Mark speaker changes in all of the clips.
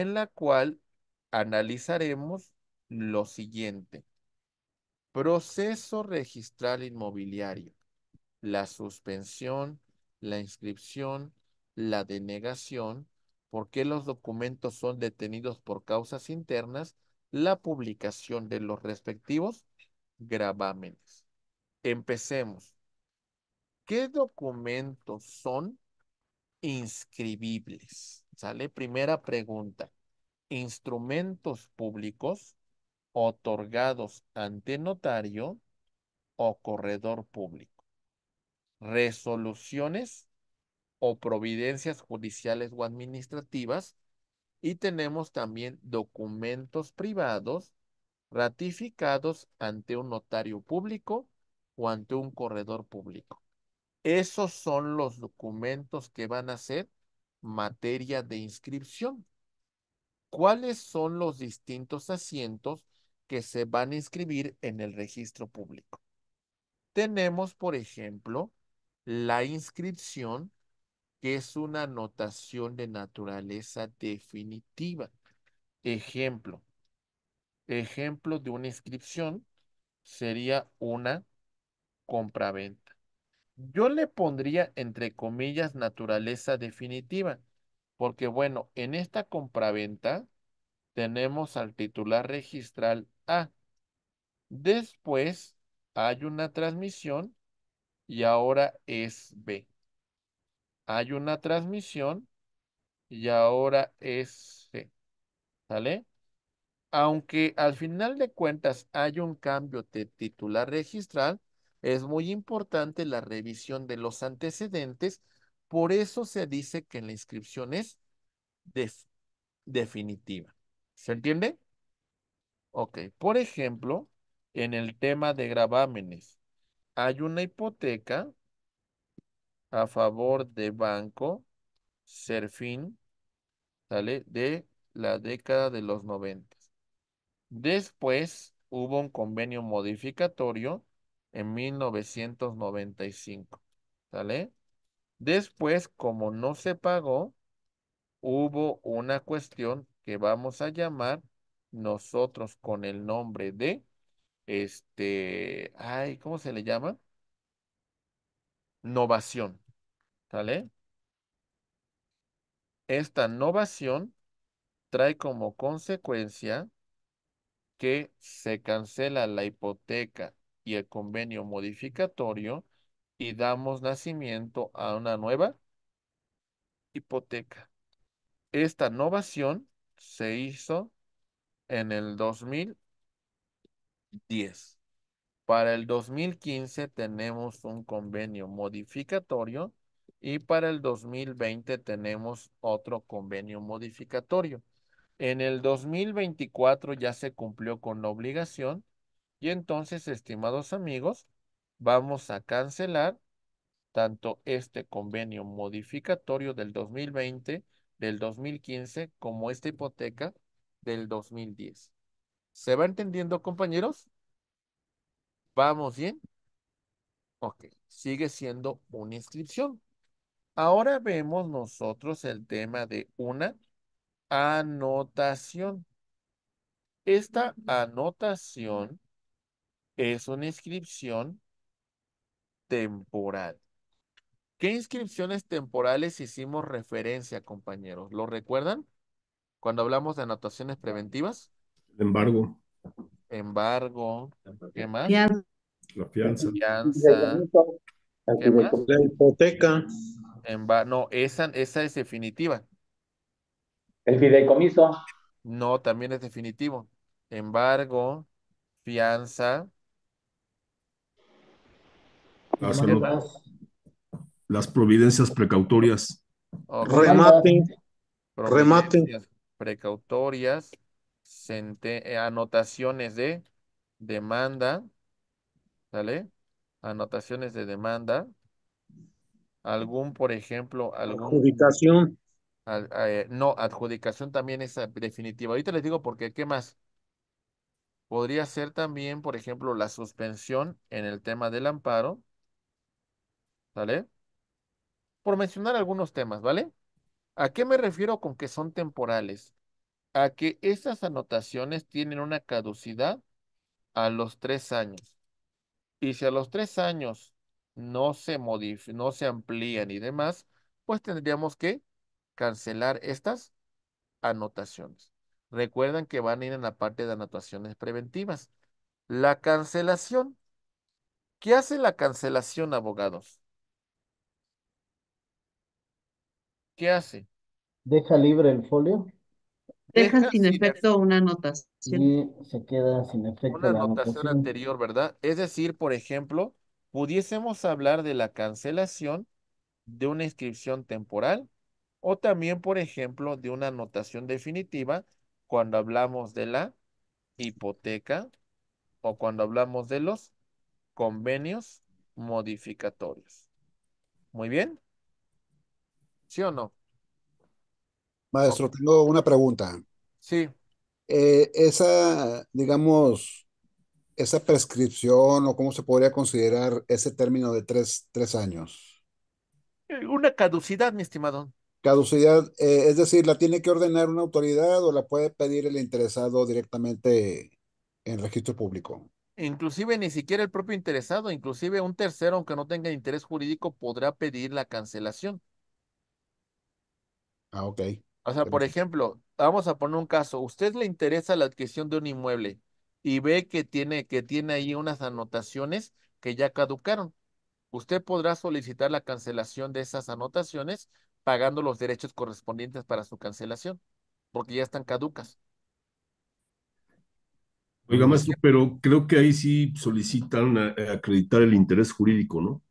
Speaker 1: en la cual analizaremos lo siguiente. Proceso registral inmobiliario. La suspensión, la inscripción, la denegación, por qué los documentos son detenidos por causas internas, la publicación de los respectivos gravámenes. Empecemos. ¿Qué documentos son inscribibles? ¿Sale? Primera pregunta. Instrumentos públicos otorgados ante notario o corredor público. Resoluciones o providencias judiciales o administrativas. Y tenemos también documentos privados ratificados ante un notario público o ante un corredor público. Esos son los documentos que van a ser materia de inscripción. ¿Cuáles son los distintos asientos que se van a inscribir en el registro público? Tenemos, por ejemplo, la inscripción, que es una anotación de naturaleza definitiva. Ejemplo. Ejemplo de una inscripción sería una compraventa. Yo le pondría entre comillas naturaleza definitiva, porque bueno, en esta compraventa tenemos al titular registral A. Después hay una transmisión y ahora es B. Hay una transmisión y ahora es C. ¿Sale? Aunque al final de cuentas hay un cambio de titular registral, es muy importante la revisión de los antecedentes, por eso se dice que la inscripción es definitiva. ¿Se entiende? Ok, por ejemplo, en el tema de gravámenes, hay una hipoteca a favor de Banco Serfín, ¿sale? De la década de los 90. Después hubo un convenio modificatorio en 1995, ¿sale? Después, como no se pagó, hubo una cuestión que vamos a llamar nosotros con el nombre de, este, ay, ¿cómo se le llama? Novación, ¿sale? Esta novación trae como consecuencia que se cancela la hipoteca y el convenio modificatorio y damos nacimiento a una nueva hipoteca. Esta novación se hizo en el 2010. Para el 2015 tenemos un convenio modificatorio y para el 2020 tenemos otro convenio modificatorio. En el 2024 ya se cumplió con la obligación y entonces, estimados amigos, vamos a cancelar tanto este convenio modificatorio del 2020, del 2015, como esta hipoteca del 2010. ¿Se va entendiendo, compañeros? ¿Vamos bien? Ok, sigue siendo una inscripción. Ahora vemos nosotros el tema de una anotación. Esta anotación es una inscripción temporal. ¿Qué inscripciones temporales hicimos referencia, compañeros? ¿Lo recuerdan? Cuando hablamos de anotaciones preventivas.
Speaker 2: Embargo.
Speaker 1: Embargo. ¿Qué más?
Speaker 2: La fianza.
Speaker 1: Fianza. ¿Qué más?
Speaker 3: La hipoteca.
Speaker 1: Emba- no, esa, esa es definitiva.
Speaker 4: El fideicomiso.
Speaker 1: No, también es definitivo. Embargo, fianza.
Speaker 2: Las, providencias precautorias.
Speaker 3: Remate. Remate.
Speaker 1: Precautorias. sente- eh, anotaciones de demanda. ¿Sale? Anotaciones de demanda. algún, por ejemplo, algún...
Speaker 3: Adjudicación.
Speaker 1: al- eh, no, adjudicación también es definitiva. Ahorita les digo porque, ¿qué más? Podría ser también, por ejemplo, la suspensión en el tema del amparo, ¿vale? Por mencionar algunos temas, ¿vale? ¿A qué me refiero con que son temporales? A que estas anotaciones tienen una caducidad a los tres años. Y si a los tres años no se no se amplían y demás, pues tendríamos que cancelar estas anotaciones. Recuerden que van a ir en la parte de anotaciones preventivas. La cancelación. ¿Qué hace la cancelación, abogados? ¿Qué hace?
Speaker 5: Deja libre el folio
Speaker 6: Deja
Speaker 1: Deja
Speaker 6: sin
Speaker 1: sin
Speaker 6: efecto una anotación.
Speaker 5: y se queda sin efecto
Speaker 1: Una
Speaker 5: la
Speaker 1: anotación
Speaker 5: anotación.
Speaker 1: anterior, ¿verdad? Es decir, por ejemplo, pudiésemos hablar de la cancelación de una inscripción temporal o también, por ejemplo, de una anotación definitiva cuando hablamos de la hipoteca o cuando hablamos de los convenios modificatorios. Muy bien. ¿Sí o no?
Speaker 7: Maestro, tengo una pregunta.
Speaker 1: Sí.
Speaker 7: Eh, esa, digamos, esa prescripción o cómo se podría considerar ese término de tres, tres años.
Speaker 1: Eh, Una caducidad, mi estimado.
Speaker 7: Caducidad, eh, es decir, ¿la tiene que ordenar una autoridad o la puede pedir el interesado directamente en registro público?
Speaker 1: Inclusive ni siquiera el propio interesado, inclusive un tercero, aunque no tenga interés jurídico, podrá pedir la cancelación.
Speaker 7: Ah, ok.
Speaker 1: O sea, por ejemplo, vamos a poner un caso. Usted le interesa la adquisición de un inmueble y ve que tiene, que tiene ahí unas anotaciones que ya caducaron. Usted podrá solicitar la cancelación de esas anotaciones pagando los derechos correspondientes para su cancelación, porque ya están caducas.
Speaker 2: Oiga, maestro, pero creo que ahí sí solicitan eh, acreditar el interés jurídico, ¿no?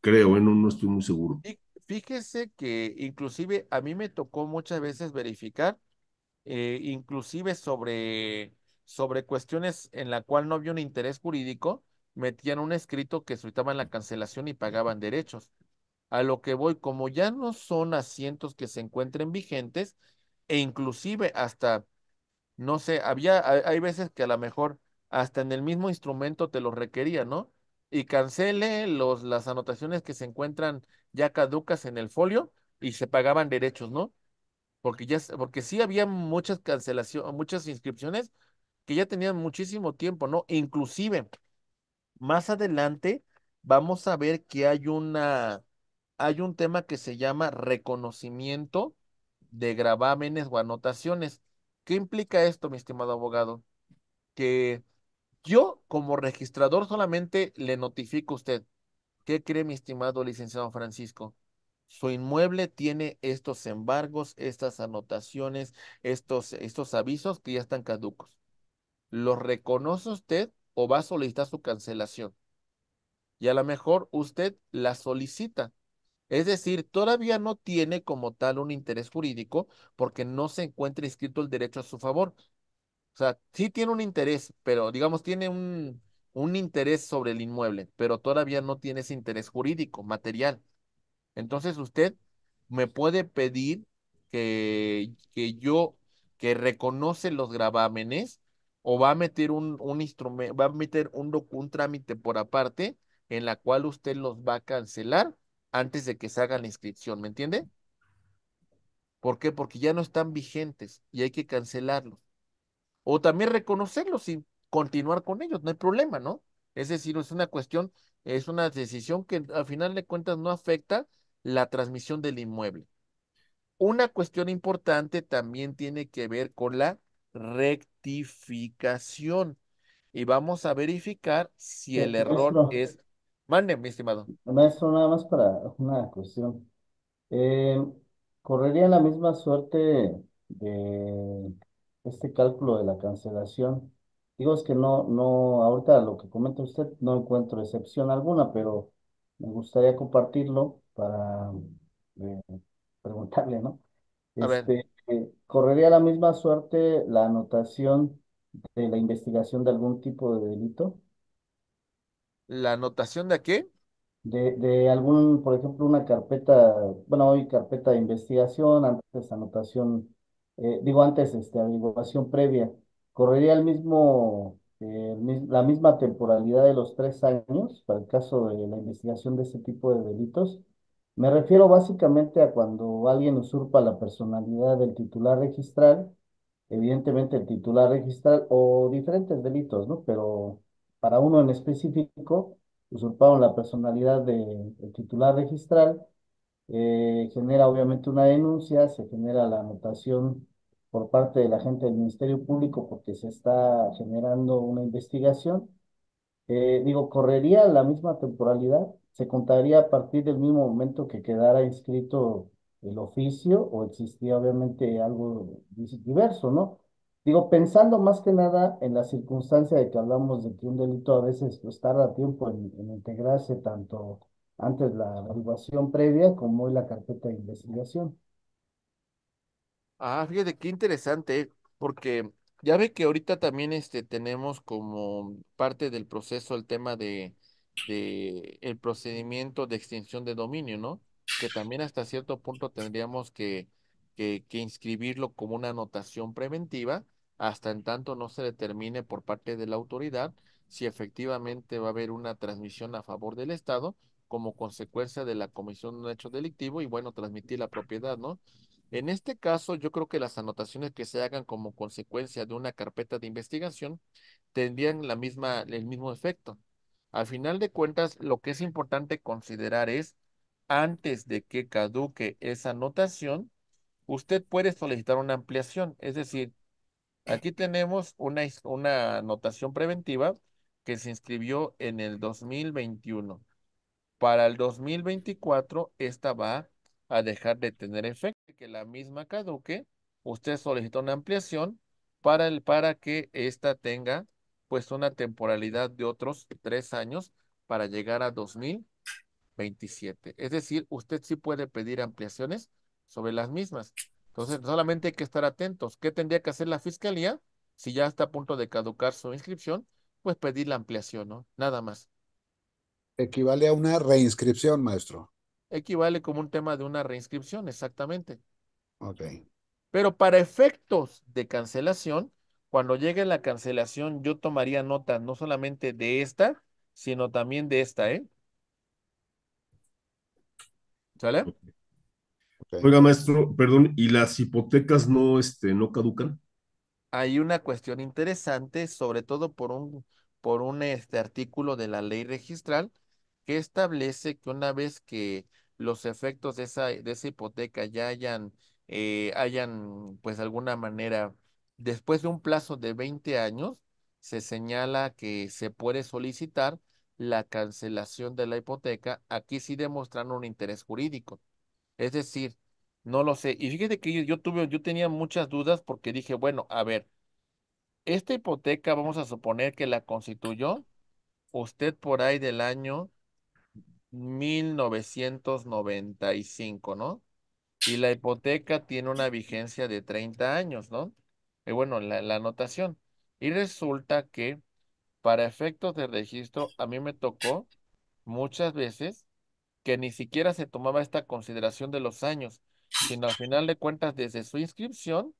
Speaker 2: Creo, ¿eh? No, no estoy muy seguro.
Speaker 1: Y fíjese que inclusive a mí me tocó muchas veces verificar, eh, inclusive sobre, sobre cuestiones en la cual no había un interés jurídico, metían un escrito que solicitaban la cancelación y pagaban derechos. A lo que voy, como ya no son asientos que se encuentren vigentes, e inclusive hasta, no sé, había, hay, veces que a lo mejor hasta en el mismo instrumento te lo requería, ¿no? Y cancele los, las anotaciones que se encuentran ya caducas en el folio y se pagaban derechos, ¿no? Porque ya, porque sí había muchas cancelaciones, muchas inscripciones que ya tenían muchísimo tiempo, ¿no? Inclusive, más adelante vamos a ver que hay una, hay un tema que se llama reconocimiento de gravámenes o anotaciones. ¿Qué implica esto, mi estimado abogado? Que yo como registrador solamente le notifico a usted. ¿Qué cree, mi estimado licenciado Francisco? Su inmueble tiene estos embargos, estas anotaciones, estos, estos avisos que ya están caducos. ¿Los reconoce usted o va a solicitar su cancelación? Y a lo mejor usted la solicita. Es decir, todavía no tiene como tal un interés jurídico porque no se encuentra inscrito el derecho a su favor. O sea, sí tiene un interés, pero digamos, tiene un, un interés sobre el inmueble, pero todavía no tiene ese interés jurídico, material. Entonces usted me puede pedir que, que yo, que reconoce los gravámenes o va a meter un, un instrumento, va a meter un, un trámite por aparte en la cual usted los va a cancelar antes de que se haga la inscripción, ¿me entiende? ¿Por qué? Porque ya no están vigentes y hay que cancelarlos. O también reconocerlos y continuar con ellos, no hay problema, ¿no? Es decir, es una cuestión, es una decisión que al final de cuentas no afecta la transmisión del inmueble. Una cuestión importante también tiene que ver con la rectificación. Y vamos a verificar si el error
Speaker 5: maestro.
Speaker 1: es... Mande, mi estimado.
Speaker 5: Maestro, nada más para una cuestión. Eh, ¿correría la misma suerte de este cálculo de la cancelación? Digo, es que no, no, ahorita lo que comenta usted no encuentro excepción alguna, pero me gustaría compartirlo para eh, preguntarle, ¿no?
Speaker 1: A ver,
Speaker 5: Este, eh, ¿correría la misma suerte la anotación de la investigación de algún tipo de delito?
Speaker 1: ¿la anotación de qué?
Speaker 5: de, de algún, por ejemplo, una carpeta, bueno, hoy carpeta de investigación, antes anotación, eh, digo antes, este, averiguación previa, correría el mismo, eh, la misma temporalidad de los tres años para el caso de la investigación de ese tipo de delitos. Me refiero básicamente a cuando alguien usurpa la personalidad del titular registral, evidentemente el titular registral o diferentes delitos, ¿no? Pero para uno en específico, usurparon la personalidad de- del titular registral, eh, genera obviamente una denuncia, se genera la anotación por parte del agente del Ministerio Público porque se está generando una investigación eh, digo, correría la misma temporalidad, se contaría a partir del mismo momento que quedara inscrito el oficio o existía obviamente algo diverso, ¿no? Digo, pensando más que nada en la circunstancia de que hablamos de que un delito a veces pues, tarda tiempo en, integrarse tanto antes la averiguación previa como en la carpeta de investigación.
Speaker 1: Ah, fíjate qué interesante, porque ya ve que ahorita también este, tenemos como parte del proceso el tema de, de el procedimiento de extinción de dominio, ¿no? Que también hasta cierto punto tendríamos que, que, que inscribirlo como una anotación preventiva, hasta en tanto no se determine por parte de la autoridad si efectivamente va a haber una transmisión a favor del Estado como consecuencia de la comisión de un hecho delictivo y bueno, transmitir la propiedad, ¿no? En este caso, yo creo que las anotaciones que se hagan como consecuencia de una carpeta de investigación tendrían la misma, el mismo efecto. Al final de cuentas, lo que es importante considerar es, antes de que caduque esa anotación, usted puede solicitar una ampliación. Es decir, aquí tenemos una, una anotación preventiva que se inscribió en el 2021. Para el 2024, esta va a dejar de tener efecto, que la misma caduque. Usted solicita una ampliación para, el, para que esta tenga pues una temporalidad de otros tres años para llegar a 2027. Es decir, usted sí puede pedir ampliaciones sobre las mismas. Entonces, solamente hay que estar atentos. ¿Qué tendría que hacer la fiscalía? Si ya está a punto de caducar su inscripción, pues pedir la ampliación, ¿no? Nada más.
Speaker 7: Equivale a una reinscripción, maestro.
Speaker 1: equivale como un tema de una reinscripción, exactamente.
Speaker 7: Ok.
Speaker 1: Pero para efectos de cancelación, cuando llegue la cancelación, yo tomaría nota no solamente de esta, sino también de esta, ¿eh? ¿Sale?
Speaker 2: Oiga, maestro, perdón, ¿y las hipotecas no, este, no caducan?
Speaker 1: Hay una cuestión interesante, sobre todo por un, por un este, artículo de la ley registral que establece que una vez que los efectos de esa, de esa hipoteca ya hayan, eh, hayan, pues de alguna manera, después de un plazo de 20 años, se señala que se puede solicitar la cancelación de la hipoteca, aquí sí demostrando un interés jurídico. Es decir, no lo sé. Y fíjate que yo, tuve, yo tenía muchas dudas porque dije, bueno, a ver, esta hipoteca vamos a suponer que la constituyó usted por ahí del año 1995, ¿no? Y la hipoteca tiene una vigencia de 30 años, ¿no? Y bueno, la, la anotación. Y resulta que para efectos de registro, a mí me tocó muchas veces que ni siquiera se tomaba esta consideración de los años, sino al final de cuentas, desde su inscripción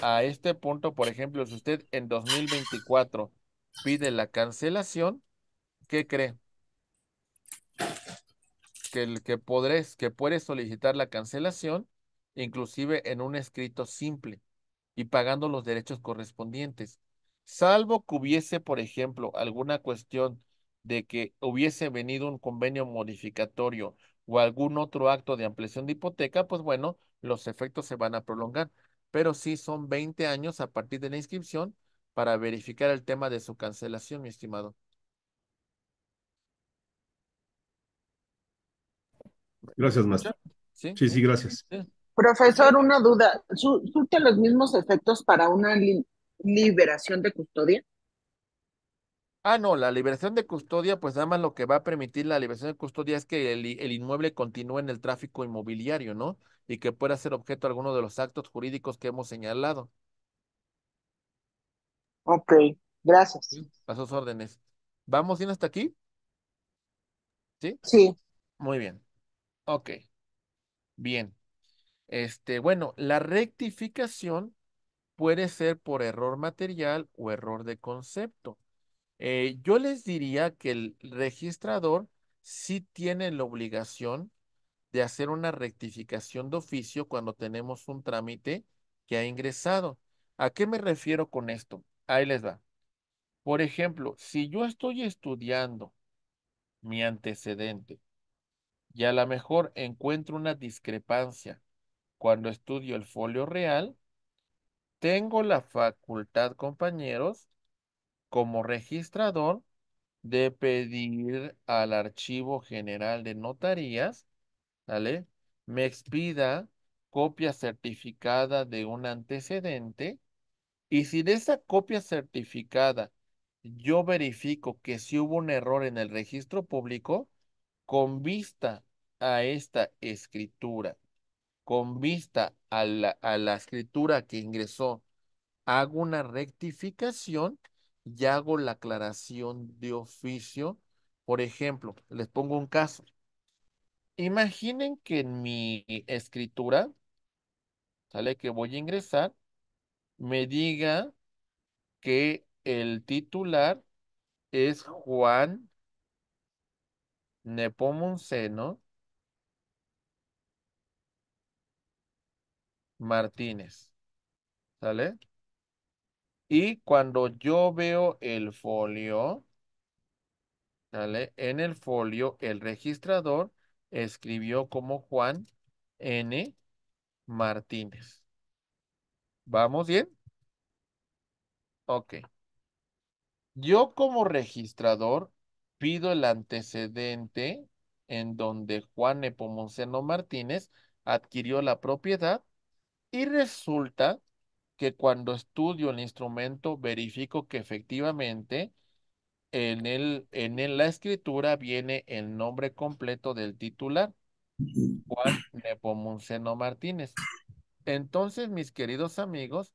Speaker 1: a este punto, por ejemplo, si usted en 2024 pide la cancelación, ¿qué cree? Que, el, que, podrés, que puedes solicitar la cancelación, inclusive en un escrito simple y pagando los derechos correspondientes. Salvo que hubiese, por ejemplo, alguna cuestión de que hubiese venido un convenio modificatorio o algún otro acto de ampliación de hipoteca, pues bueno, los efectos se van a prolongar. Pero sí son 20 años a partir de la inscripción para verificar el tema de su cancelación, mi estimado.
Speaker 2: Gracias, maestro.
Speaker 1: ¿Sí?
Speaker 2: Sí, sí, gracias.
Speaker 1: ¿Sí?
Speaker 6: Profesor, una duda. ¿Su- ¿Surte los mismos efectos para una li- liberación de custodia?
Speaker 1: Ah, no, la liberación de custodia, pues nada más lo que va a permitir la liberación de custodia es que el, el inmueble continúe en el tráfico inmobiliario, ¿no? Y que pueda ser objeto de alguno de los actos jurídicos que hemos señalado.
Speaker 6: Ok, gracias.
Speaker 1: ¿sí? A sus órdenes. ¿Vamos bien hasta aquí? ¿Sí?
Speaker 6: Sí.
Speaker 1: Muy bien. Ok. Bien. Este, bueno, la rectificación puede ser por error material o error de concepto. Eh, yo les diría que el registrador sí tiene la obligación de hacer una rectificación de oficio cuando tenemos un trámite que ha ingresado. ¿A qué me refiero con esto? Ahí les va. Por ejemplo, si yo estoy estudiando mi antecedente y a lo mejor encuentro una discrepancia cuando estudio el folio real, tengo la facultad, compañeros, como registrador, de pedir al Archivo General de Notarías, ¿vale? Me expida copia certificada de un antecedente y si de esa copia certificada yo verifico que si hubo un error en el registro público, con vista a esta escritura, con vista a la, a la escritura que ingresó, hago una rectificación y hago la aclaración de oficio. Por ejemplo, les pongo un caso. Imaginen que en mi escritura, sale que voy a ingresar, me diga que el titular es Juan Nepomuceno Martínez. ¿Sale? Y cuando yo veo el folio, ¿sale? En el folio, el registrador escribió como Juan N. Martínez. ¿Vamos bien? Ok. Yo como registrador pido el antecedente en donde Juan Nepomuceno Martínez adquirió la propiedad y resulta que cuando estudio el instrumento verifico que efectivamente en, el, en la escritura viene el nombre completo del titular, Juan Nepomuceno Martínez. Entonces, mis queridos amigos,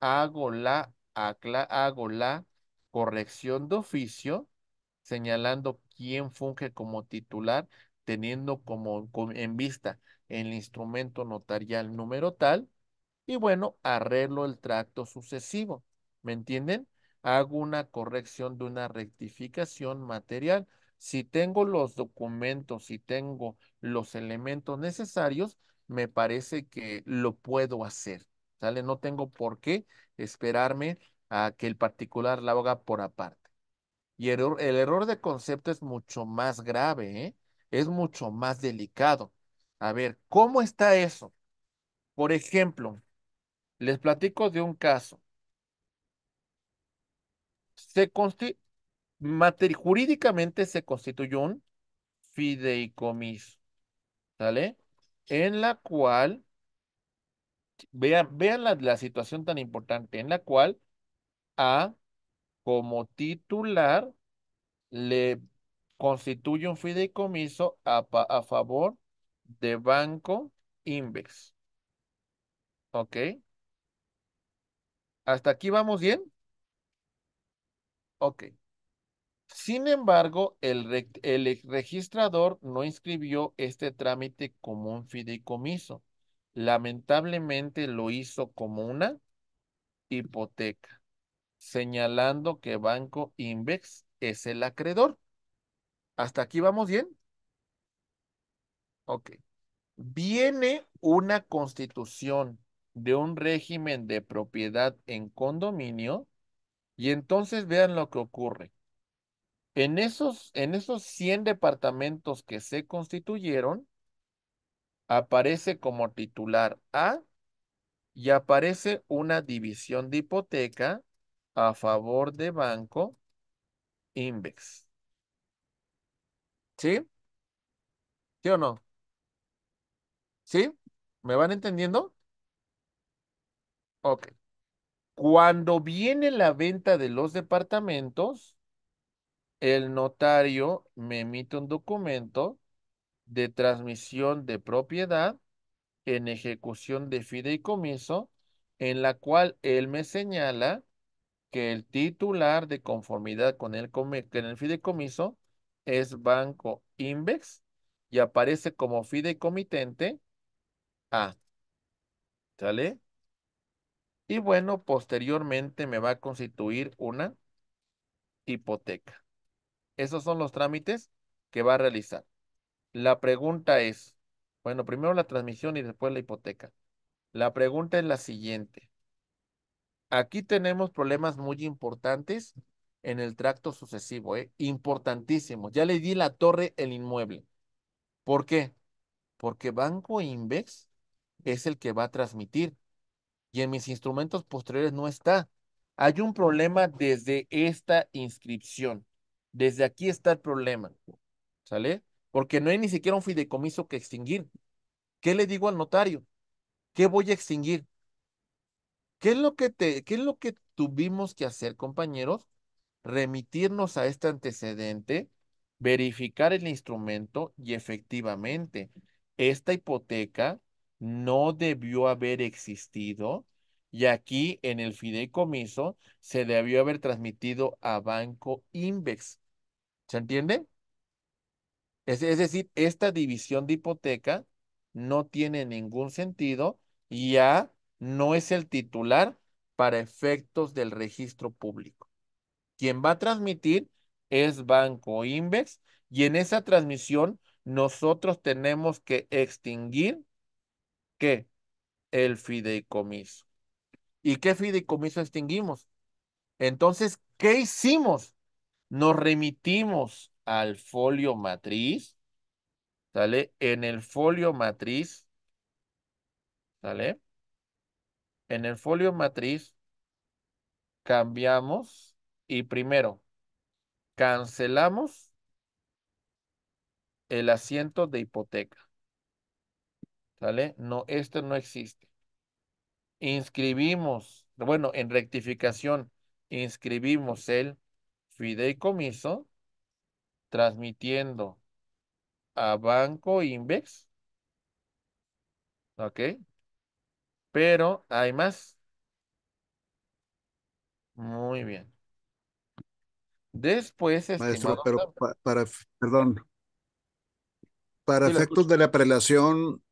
Speaker 1: hago la, hago la corrección de oficio señalando quién funge como titular, teniendo como en vista el instrumento notarial número tal, y bueno, arreglo el tracto sucesivo. ¿Me entienden? Hago una corrección de una rectificación material. Si tengo los documentos, si tengo los elementos necesarios, me parece que lo puedo hacer. ¿Sale? No tengo por qué esperarme a que el particular la haga por aparte. Y el, el error de concepto es mucho más grave, ¿eh? Es mucho más delicado. A ver, ¿cómo está eso? Por ejemplo, les platico de un caso. Se jurídicamente se constituyó un fideicomiso, ¿sale? En la cual, vean, vean la, la situación tan importante, en la cual A, como titular, le constituye un fideicomiso a, favor de Banco Invex. ¿Ok? ¿Hasta aquí vamos bien? Ok. Sin embargo, el, el registrador no inscribió este trámite como un fideicomiso. Lamentablemente lo hizo como una hipoteca, señalando que Banco Invex es el acreedor. ¿Hasta aquí vamos bien? Ok. Viene una constitución de un régimen de propiedad en condominio y entonces vean lo que ocurre. En esos, en esos 100 departamentos que se constituyeron, aparece como titular A y aparece una división de hipoteca a favor de Banco Invex. ¿Sí? ¿Sí o no? ¿Sí? ¿Me van entendiendo? Ok. Cuando viene la venta de los departamentos, el notario me emite un documento de transmisión de propiedad en ejecución de fideicomiso, en la cual él me señala que el titular de conformidad con el, con el fideicomiso es Banco Invex y aparece como fideicomitente A. ¿Sale? Y bueno, posteriormente me va a constituir una hipoteca. Esos son los trámites que va a realizar. La pregunta es, bueno, primero la transmisión y después la hipoteca. La pregunta es la siguiente. Aquí tenemos problemas muy importantes en el tracto sucesivo, ¿eh? Importantísimos. Ya le di la torre el inmueble. ¿Por qué? Porque Banco Invex es el que va a transmitir y en mis instrumentos posteriores no está. Hay un problema desde esta inscripción. Desde aquí está el problema. ¿Sale? Porque no hay ni siquiera un fideicomiso que extinguir. ¿Qué le digo al notario? ¿Qué voy a extinguir? ¿Qué es lo que te, qué es lo que tuvimos que hacer, compañeros? Remitirnos a este antecedente, verificar el instrumento y efectivamente, esta hipoteca no debió haber existido y aquí en el fideicomiso se debió haber transmitido a Banco Invex. ¿Se entiende? Es, es decir, esta división de hipoteca no tiene ningún sentido y ya no es el titular para efectos del registro público. Quien va a transmitir es Banco Invex y en esa transmisión nosotros tenemos que extinguir ¿qué? El fideicomiso. ¿Y qué fideicomiso extinguimos? Entonces, ¿qué hicimos? Nos remitimos al folio matriz, ¿sale? En el folio matriz, ¿sale? En el folio matriz cambiamos y primero cancelamos el asiento de hipoteca. ¿Sale? No, este no existe. Inscribimos, bueno, en rectificación, inscribimos el fideicomiso transmitiendo a Banco Invex. ¿Ok? Pero hay más. Muy bien. Después,
Speaker 7: Maestro,
Speaker 1: estimado
Speaker 7: pero
Speaker 1: Sam-
Speaker 7: pa- para, perdón, para
Speaker 1: Sí, lo
Speaker 7: efectos
Speaker 1: escucho.
Speaker 7: de la prelación,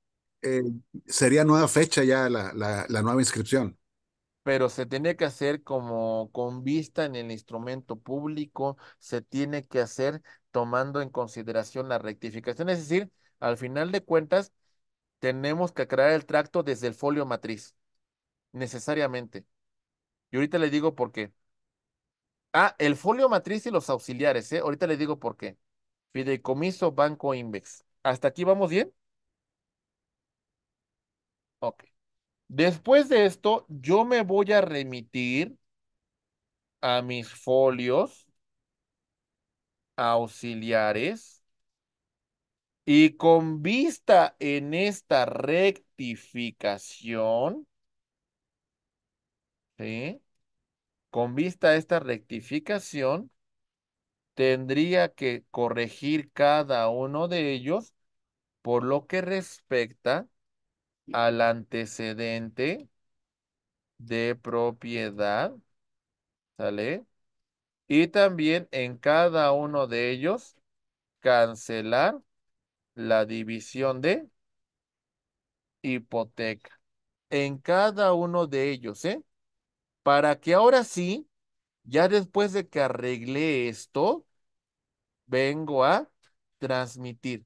Speaker 7: eh, sería nueva fecha ya la, la, la nueva inscripción.
Speaker 1: pero se tiene que hacer como con vista en el instrumento público, se tiene que hacer tomando en consideración la rectificación, es decir, al final de cuentas, tenemos que crear el tracto desde el folio matriz, necesariamente. Y ahorita le digo por qué. Ah, el folio matriz y los auxiliares, ¿eh? Ahorita le digo por qué. Fideicomiso Banco Invex. ¿Hasta aquí vamos bien? Ok. Después de esto, yo me voy a remitir a mis folios auxiliares y con vista en esta rectificación, ¿sí? Con vista a esta rectificación, tendría que corregir cada uno de ellos por lo que respecta al antecedente de propiedad, ¿sale? Y también en cada uno de ellos cancelar la división de hipoteca. En cada uno de ellos, ¿eh? Para que ahora sí, ya después de que arreglé esto, vengo a transmitir.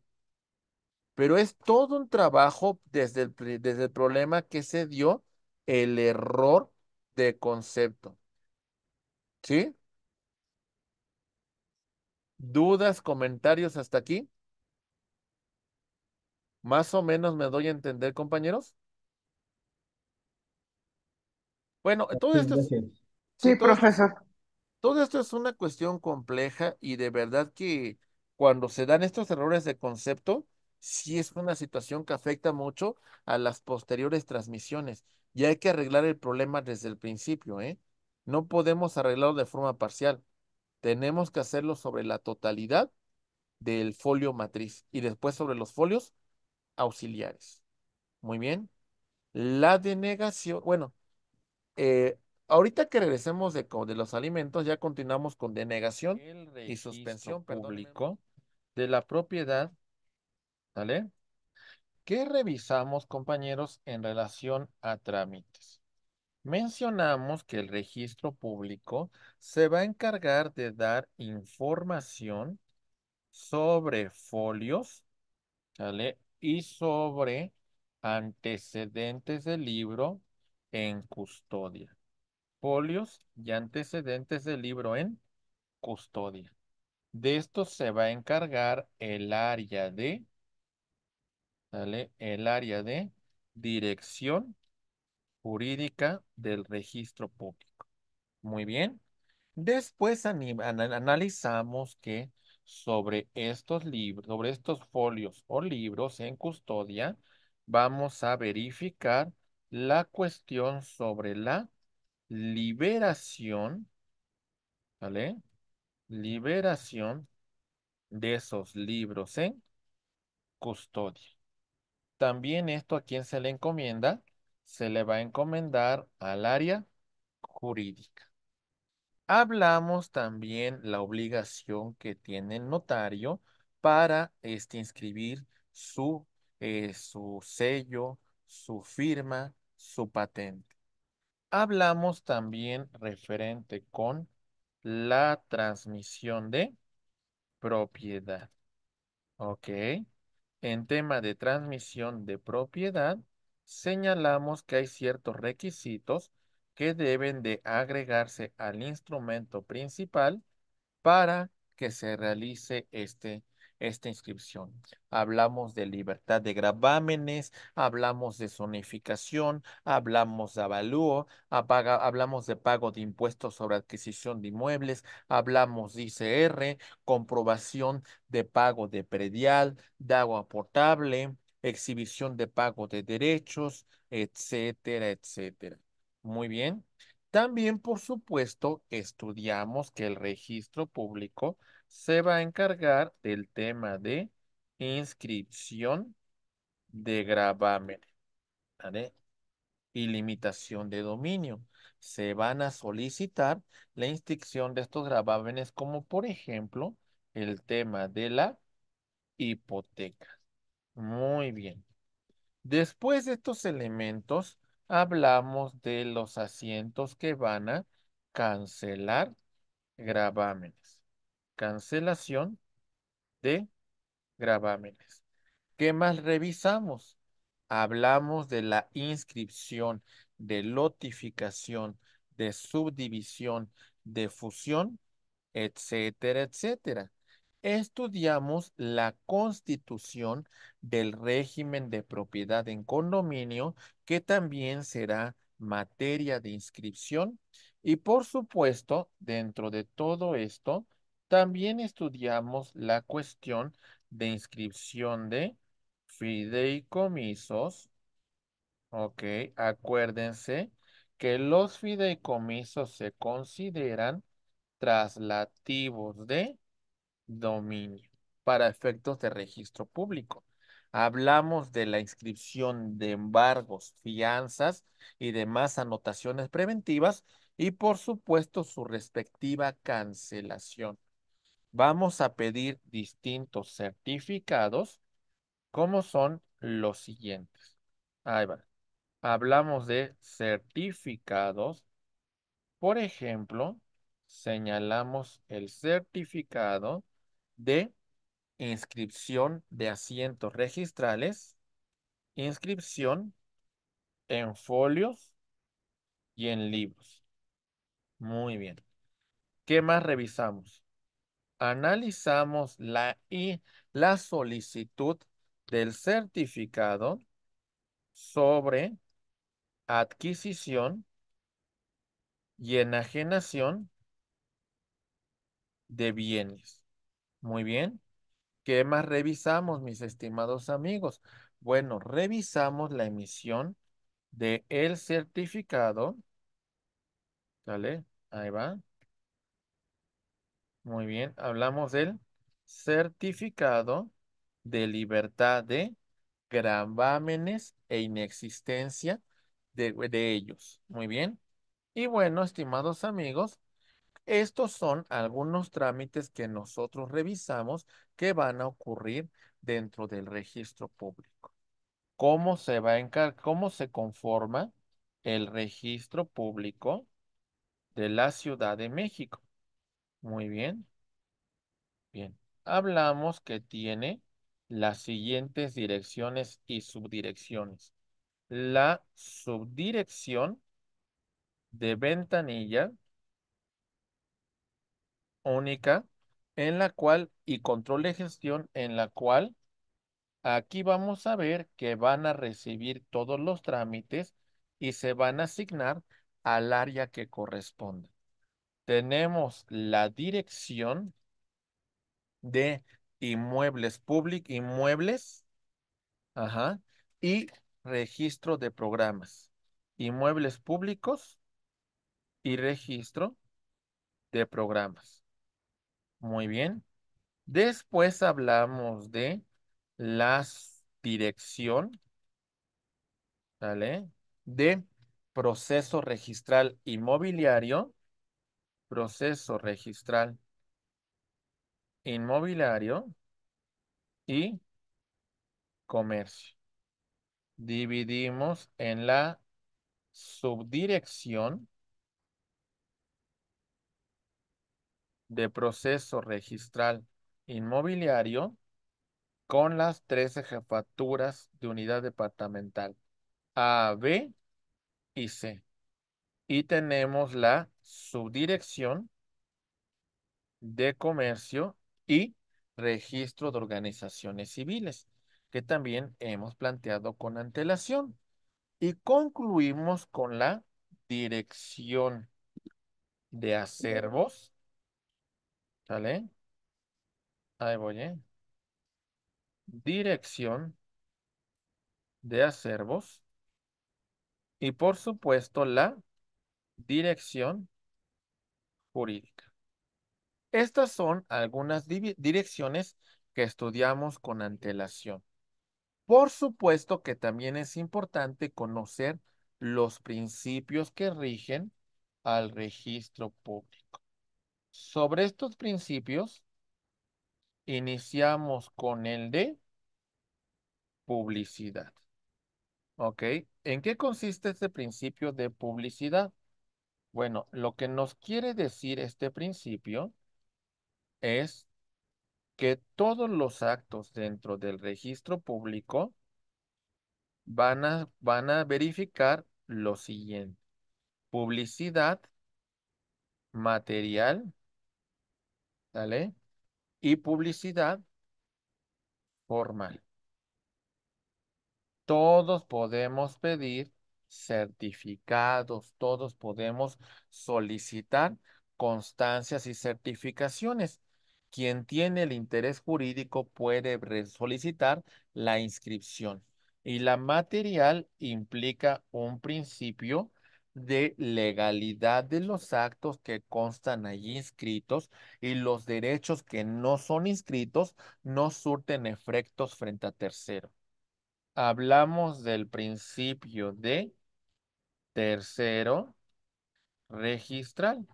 Speaker 1: Pero es todo un trabajo desde el, desde el problema que se dio el error de concepto. ¿Sí? ¿Dudas, comentarios hasta aquí? ¿Más o menos me doy a entender, compañeros? Bueno, todo
Speaker 5: Sí,
Speaker 1: esto es, sí, todo
Speaker 6: profesor.
Speaker 1: todo esto es una cuestión compleja y de verdad que cuando se dan estos errores de concepto, sí es una situación que afecta mucho a las posteriores transmisiones y hay que arreglar el problema desde el principio, ¿eh? No podemos arreglarlo de forma parcial. Tenemos que hacerlo sobre la totalidad del folio matriz y después sobre los folios auxiliares. Muy bien. La denegación, bueno, eh, ahorita que regresemos de, de los alimentos, ya continuamos con denegación y suspensión público. de la propiedad, ¿vale? ¿Qué revisamos, compañeros, en relación a trámites? Mencionamos que el registro público se va a encargar de dar información sobre folios, ¿vale? Y sobre antecedentes del libro en custodia. Folios y antecedentes del libro en custodia. De esto se va a encargar el área de, ¿vale? El área de dirección jurídica del registro público. Muy bien. Después analizamos que sobre estos libros, sobre estos folios o libros en custodia, vamos a verificar la cuestión sobre la liberación, ¿vale? Liberación de esos libros en custodia. También esto a quién se le encomienda, se le va a encomendar al área jurídica. Hablamos también la obligación que tiene el notario para este, inscribir su, eh, su sello, su firma, su patente. Hablamos también referente con la transmisión de propiedad. ¿Ok? En tema de transmisión de propiedad, señalamos que hay ciertos requisitos que deben de agregarse al instrumento principal para que se realice este esta inscripción. Hablamos de libertad de gravámenes, hablamos de zonificación, hablamos de avalúo, hablamos de pago de impuestos sobre adquisición de inmuebles, hablamos de ICR, comprobación de pago de predial, de agua potable, exhibición de pago de derechos, etcétera, etcétera. Muy bien. También, por supuesto, estudiamos que el registro público se va a encargar del tema de inscripción de gravamen y limitación de dominio. Se van a solicitar la inscripción de estos gravámenes como por ejemplo el tema de la hipoteca. Muy bien. Después de estos elementos, hablamos de los asientos que van a cancelar gravámenes cancelación de gravámenes. ¿Qué más revisamos? Hablamos de la inscripción, de lotificación, de subdivisión, de fusión, etcétera, etcétera. Estudiamos la constitución del régimen de propiedad en condominio, que también será materia de inscripción. Y por supuesto, dentro de todo esto, también estudiamos la cuestión de inscripción de fideicomisos. Ok, acuérdense que los fideicomisos se consideran traslativos de dominio para efectos de registro público. Hablamos de la inscripción de embargos, fianzas y demás anotaciones preventivas y por supuesto su respectiva cancelación vamos a pedir distintos certificados, como son los siguientes. Ahí va. Hablamos de certificados. Por ejemplo, señalamos el certificado de inscripción de asientos registrales, inscripción en folios y en libros. Muy bien. ¿Qué más revisamos? analizamos la, y la solicitud del certificado sobre adquisición y enajenación de bienes. Muy bien. ¿Qué más revisamos, mis estimados amigos? Bueno, revisamos la emisión de el certificado. ¿Sale? Ahí va. Muy bien, hablamos del certificado de libertad de gravámenes e inexistencia de, de ellos. Muy bien. Y bueno, estimados amigos, estos son algunos trámites que nosotros revisamos que van a ocurrir dentro del registro público. ¿Cómo se va a cómo se conforma el registro público de la Ciudad de México? Muy bien. Bien. Hablamos que tiene las siguientes direcciones y subdirecciones. La subdirección de ventanilla única en la cual y control de gestión en la cual aquí vamos a ver que van a recibir todos los trámites y se van a asignar al área que corresponde. Tenemos la dirección de inmuebles públicos, inmuebles, ajá, y registro de programas. Inmuebles públicos y registro de programas. Muy bien. Después hablamos de la dirección, ¿vale? De proceso registral inmobiliario, proceso registral inmobiliario y comercio. Dividimos en la subdirección de proceso registral inmobiliario con las 13 jefaturas de unidad departamental A, B y C. Y tenemos la subdirección de comercio y registro de organizaciones civiles, que también hemos planteado con antelación. Y concluimos con la dirección de acervos ¿Sale? Ahí voy, ¿eh? Dirección de acervos. Y por supuesto la dirección jurídica. Estas son algunas direcciones que estudiamos con antelación. Por supuesto que también es importante conocer los principios que rigen al registro público. Sobre estos principios, iniciamos con el de publicidad. ¿Ok? ¿En qué consiste este principio de publicidad? Bueno, lo que nos quiere decir este principio es que todos los actos dentro del registro público van a, van a verificar lo siguiente. Publicidad, material, ¿Sale? Y publicidad formal. Todos podemos pedir certificados, todos podemos solicitar constancias y certificaciones. Quien tiene el interés jurídico puede solicitar la inscripción. Y la material implica un principio de legalidad de los actos que constan allí inscritos y los derechos que no son inscritos no surten efectos frente a tercero. Hablamos del principio de tercero registral.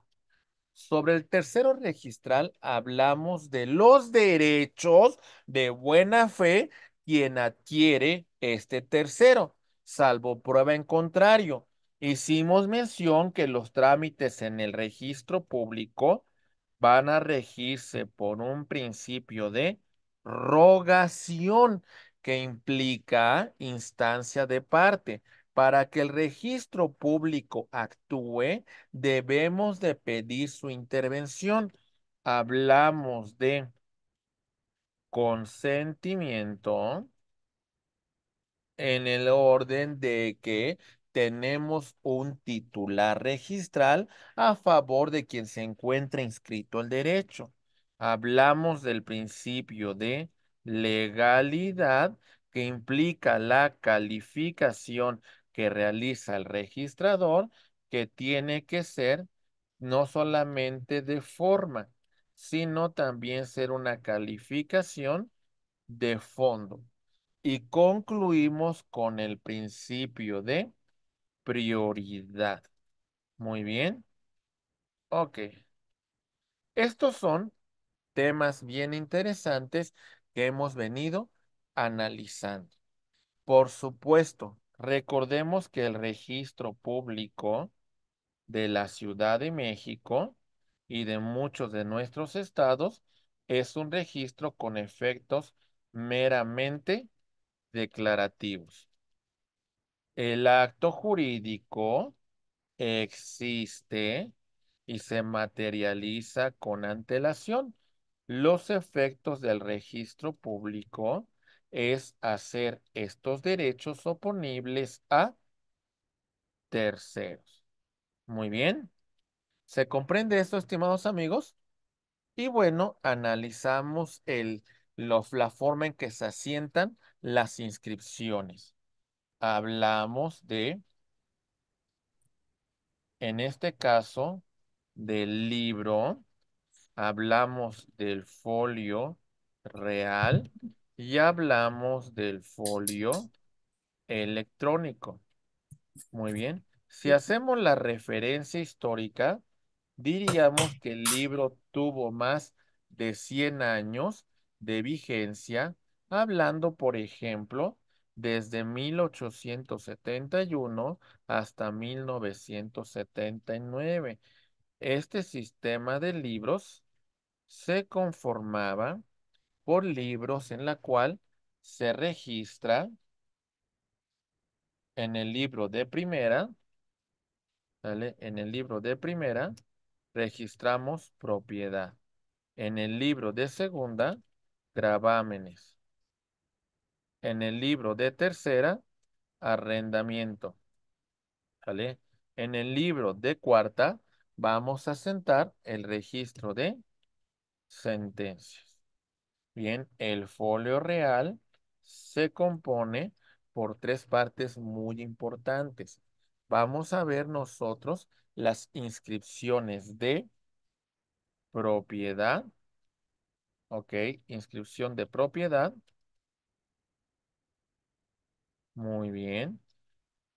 Speaker 1: Sobre el tercero registral hablamos de los derechos de buena fe quien adquiere este tercero, salvo prueba en contrario. Hicimos mención que los trámites en el registro público van a regirse por un principio de rogación que implica instancia de parte. Para que el registro público actúe, debemos de pedir su intervención. Hablamos de consentimiento en el orden de que tenemos un titular registral a favor de quien se encuentra inscrito el derecho. Hablamos del principio de legalidad que implica la calificación que realiza el registrador, que tiene que ser no solamente de forma, sino también ser una calificación de fondo. Y concluimos con el principio de prioridad. Muy bien. Ok. Estos son temas bien interesantes que hemos venido analizando. Por supuesto, recordemos que el registro público de la Ciudad de México y de muchos de nuestros estados es un registro con efectos meramente declarativos. El acto jurídico existe y se materializa con antelación. Los efectos del registro público es hacer estos derechos oponibles a terceros. Muy bien. ¿Se comprende esto, estimados amigos? Y bueno, analizamos el, la forma en que se asientan las inscripciones. Hablamos de, en este caso, del libro, hablamos del folio real y hablamos del folio electrónico. Muy bien. Si hacemos la referencia histórica, diríamos que el libro tuvo más de 100 años de vigencia, hablando, por ejemplo, desde 1871 hasta 1979. Este sistema de libros se conformaba por libros en la cual se registra en el libro de primera, ¿vale? En el libro de primera registramos propiedad. En el libro de segunda, gravámenes. En el libro de tercera, arrendamiento. ¿Vale? En el libro de cuarta, vamos a sentar el registro de sentencias. Bien, el folio real se compone por tres partes muy importantes. Vamos a ver nosotros las inscripciones de propiedad. Ok, inscripción de propiedad. Muy bien.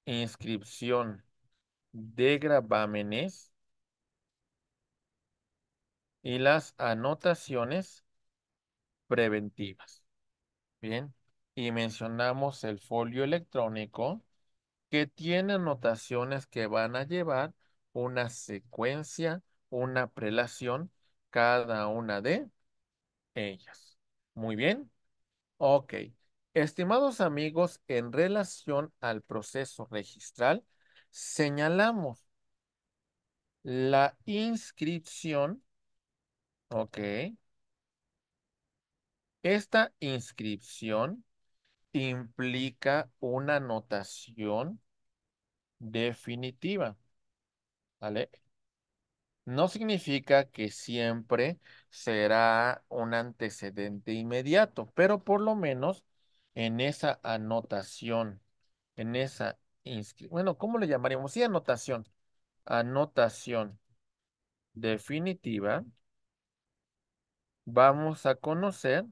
Speaker 1: Inscripción de gravámenes. Y las anotaciones preventivas. Bien. Y mencionamos el folio electrónico que tiene anotaciones que van a llevar una secuencia, una prelación, cada una de ellas. Muy bien. Ok. Estimados amigos, en relación al proceso registral, señalamos la inscripción. Ok. Esta inscripción implica una anotación definitiva. ¿Vale? No significa que siempre será un antecedente inmediato, pero por lo menos en esa anotación, en esa inscripción, bueno, ¿cómo le llamaríamos? Sí, anotación. Anotación definitiva. Vamos a conocer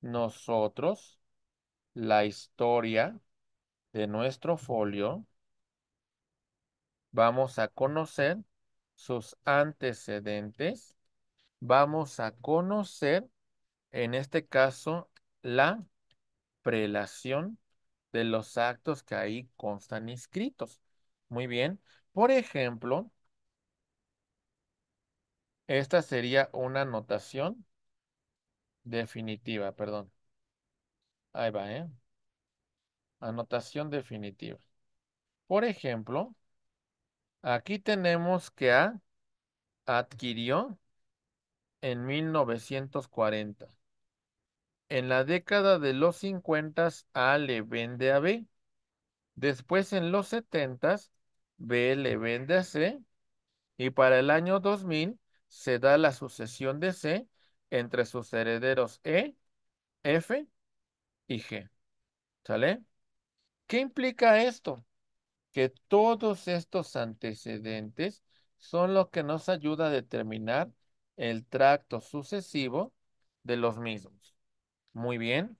Speaker 1: nosotros la historia de nuestro folio. Vamos a conocer sus antecedentes. Vamos a conocer, en este caso, la prelación de los actos que ahí constan inscritos. Muy bien. Por ejemplo, esta sería una anotación definitiva, perdón. Ahí va, ¿eh? Anotación definitiva. Por ejemplo, aquí tenemos que A adquirió en 1940. En la década de los 50 A le vende a B. Después en los 70 B le vende a C. Y para el año 2000 se da la sucesión de C entre sus herederos E, F y G. ¿Sale? ¿Qué implica esto? Que todos estos antecedentes son lo que nos ayuda a determinar el tracto sucesivo de los mismos. Muy bien.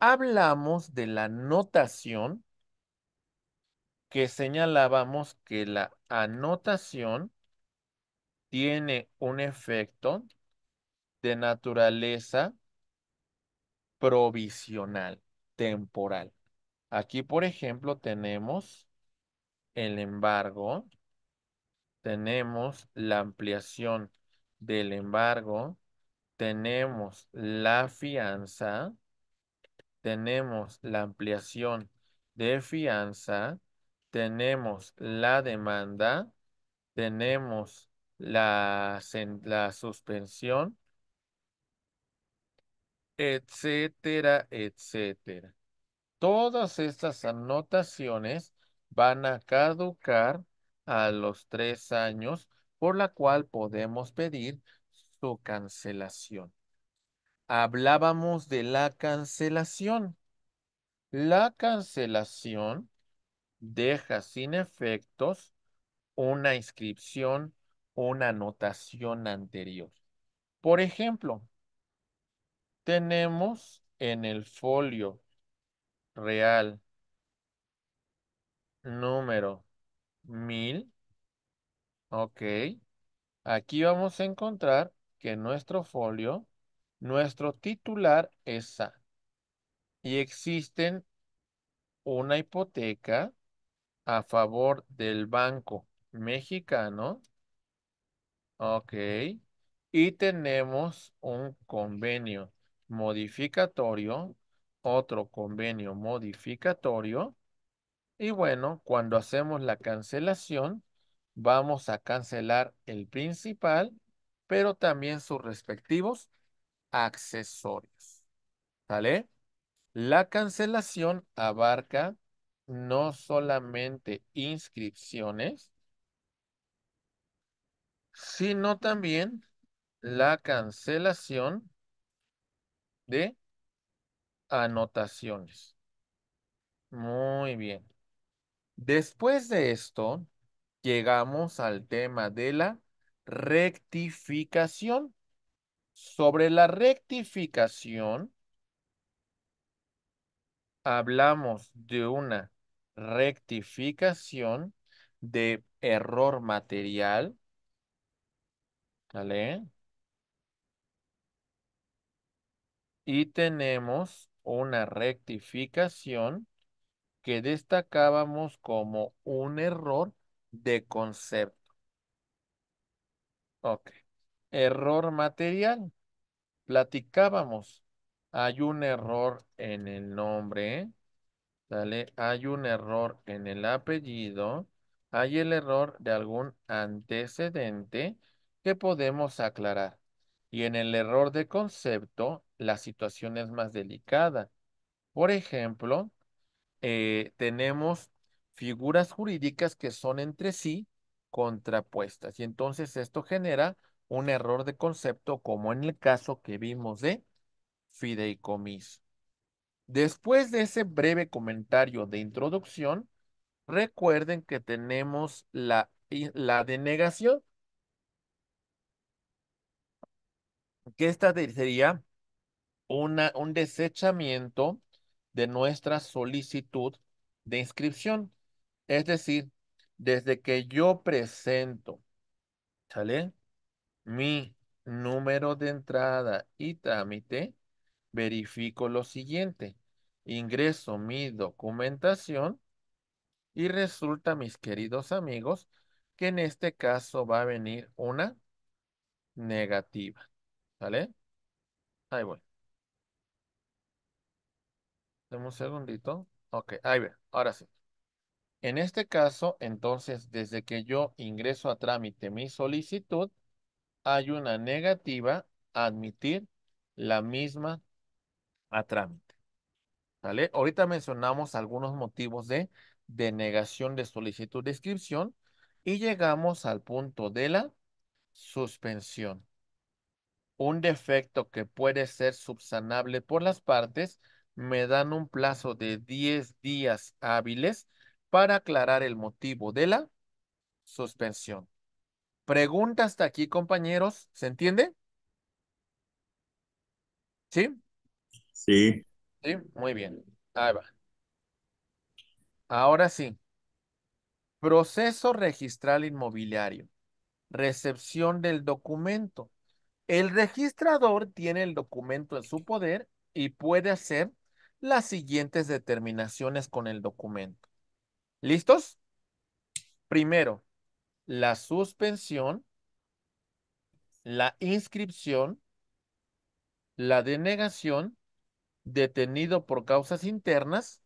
Speaker 1: Hablamos de la notación que señalábamos que la anotación tiene un efecto de naturaleza provisional, temporal. Aquí, por ejemplo, tenemos el embargo, tenemos la ampliación del embargo, tenemos la fianza, tenemos la ampliación de fianza, tenemos la demanda, tenemos la, la suspensión, etcétera, etcétera. Todas estas anotaciones van a caducar a los tres años, por la cual podemos pedir cancelación. Hablábamos de la cancelación. La cancelación deja sin efectos una inscripción, una anotación anterior. Por ejemplo, tenemos en el folio real número 1000. Ok. Aquí vamos a encontrar que nuestro folio, nuestro titular es A. Y existen una hipoteca a favor del Banco Mexicano. Ok. Y tenemos un convenio modificatorio, otro convenio modificatorio. Y bueno, cuando hacemos la cancelación, vamos a cancelar el principal, pero también sus respectivos accesorios. ¿Sale? La cancelación abarca no solamente inscripciones, sino también la cancelación de anotaciones. Muy bien. Después de esto, llegamos al tema de la rectificación. Sobre la rectificación, hablamos de una rectificación de error material. ¿Vale? Y tenemos una rectificación que destacábamos como un error de concepto. Ok. Error material. Platicábamos. Hay un error en el nombre. ¿Sale? Hay un error en el apellido. Hay el error de algún antecedente que podemos aclarar. Y en el error de concepto, la situación es más delicada. Por ejemplo, eh, tenemos figuras jurídicas que son entre sí contrapuestas. Y entonces esto genera un error de concepto como en el caso que vimos de fideicomiso. Después de ese breve comentario de introducción, recuerden que tenemos la, la denegación, que esta sería una, un desechamiento de nuestra solicitud de inscripción. Es decir, desde que yo presento, ¿sale? Mi número de entrada y trámite, verifico lo siguiente. Ingreso mi documentación y resulta, mis queridos amigos, que en este caso va a venir una negativa. ¿Sale? Ahí voy. Dame un segundito. Ok, ahí ve. Ahora sí. En este caso, entonces, desde que yo ingreso a trámite mi solicitud, hay una negativa a admitir la misma a trámite. ¿Vale? Ahorita mencionamos algunos motivos de denegación de solicitud de inscripción y llegamos al punto de la suspensión. Un defecto que puede ser subsanable por las partes me dan un plazo de 10 días hábiles para aclarar el motivo de la suspensión. Pregunta hasta aquí, compañeros. ¿Se entiende? ¿Sí?
Speaker 2: Sí.
Speaker 1: Sí, muy bien. Ahí va. Ahora sí. Proceso registral inmobiliario. Recepción del documento. El registrador tiene el documento en su poder y puede hacer las siguientes determinaciones con el documento. ¿Listos? Primero, la suspensión, la inscripción, la denegación, detenido por causas internas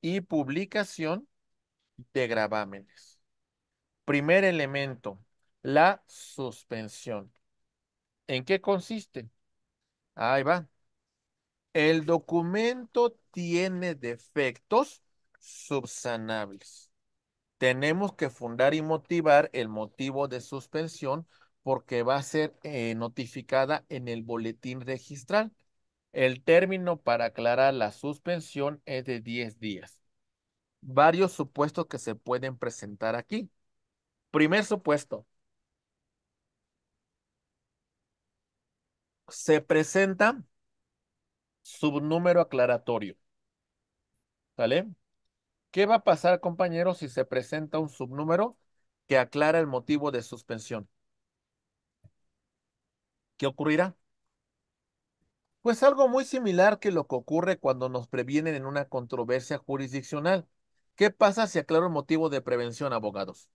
Speaker 1: y publicación de gravámenes. Primer elemento, la suspensión. ¿En qué consiste? Ahí va. El documento tiene defectos subsanables. Tenemos que fundar y motivar el motivo de suspensión porque va a ser eh, notificada en el boletín registral. El término para aclarar la suspensión es de 10 días. Varios supuestos que se pueden presentar aquí. Primer supuesto. Se presenta subnúmero aclaratorio. ¿Sale? ¿Qué va a pasar, compañeros, si se presenta un subnúmero que aclara el motivo de suspensión? ¿Qué ocurrirá? Pues algo muy similar que lo que ocurre cuando nos previenen en una controversia jurisdiccional. ¿Qué pasa si aclaro el motivo de prevención, abogados?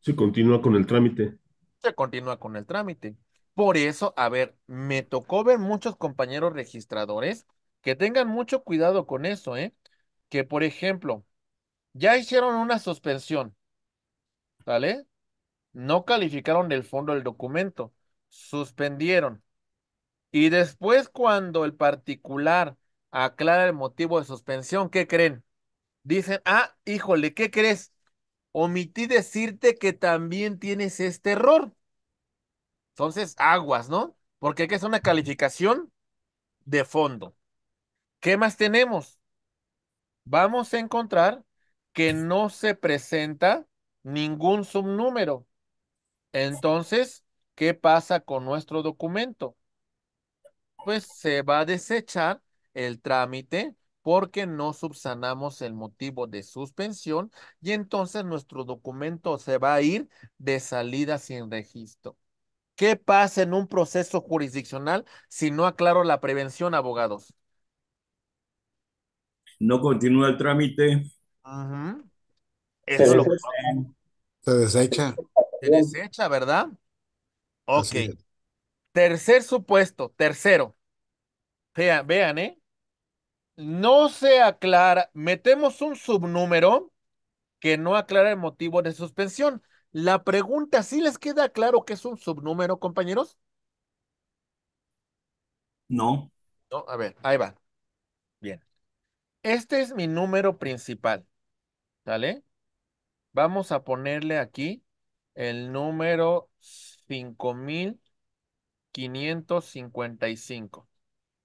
Speaker 2: Se continúa con el trámite.
Speaker 1: Se continúa con el trámite. Por eso, a ver, me tocó ver muchos compañeros registradores que tengan mucho cuidado con eso, ¿eh? Que, por ejemplo, ya hicieron una suspensión, ¿vale? No calificaron del fondo del documento, suspendieron. Y después, cuando el particular aclara el motivo de suspensión, ¿qué creen? Dicen, ah, híjole, ¿qué crees? Omití decirte que también tienes este error. Entonces, aguas, ¿no? Porque aquí es una calificación de fondo. ¿Qué más tenemos? Vamos a encontrar que no se presenta ningún subnúmero. Entonces, ¿qué pasa con nuestro documento? Pues se va a desechar el trámite porque no subsanamos el motivo de suspensión y entonces nuestro documento se va a ir de salida sin registro. ¿Qué pasa en un proceso jurisdiccional si no aclaro la prevención, abogados?
Speaker 8: No continúa el trámite.
Speaker 1: Eso
Speaker 7: se,
Speaker 1: lo...
Speaker 7: se desecha.
Speaker 1: Se desecha, ¿verdad? Ok. Tercer supuesto, tercero. Vean, vean, ¿eh? No se aclara, metemos un subnúmero que no aclara el motivo de suspensión. La pregunta, ¿sí les queda claro que es un subnúmero, compañeros?
Speaker 8: No.
Speaker 1: No, a ver, ahí va. Este es mi número principal. ¿Sale? Vamos a ponerle aquí el número 5555.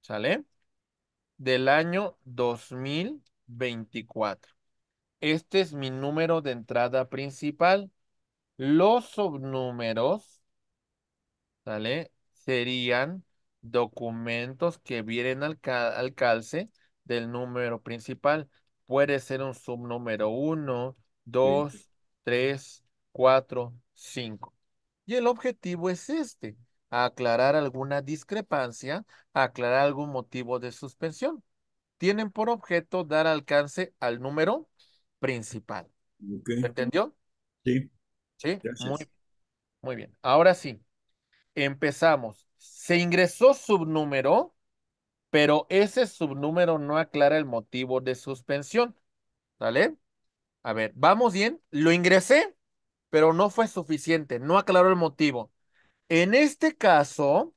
Speaker 1: ¿Sale? Del año 2024. Este es mi número de entrada principal. Los subnúmeros, ¿sale? Serían documentos que vienen al, al calce del número principal. Puede ser un subnúmero 1, 2, 3, 4, 5. Y el objetivo es este, aclarar alguna discrepancia, aclarar algún motivo de suspensión. Tienen por objeto dar alcance al número principal. ¿Se entendió?
Speaker 8: Sí.
Speaker 1: Sí, muy, muy bien. Ahora sí, empezamos. Se ingresó subnúmero, pero ese subnúmero no aclara el motivo de suspensión. ¿Vale? A ver, vamos bien. Lo ingresé, pero no fue suficiente. No aclaró el motivo. En este caso,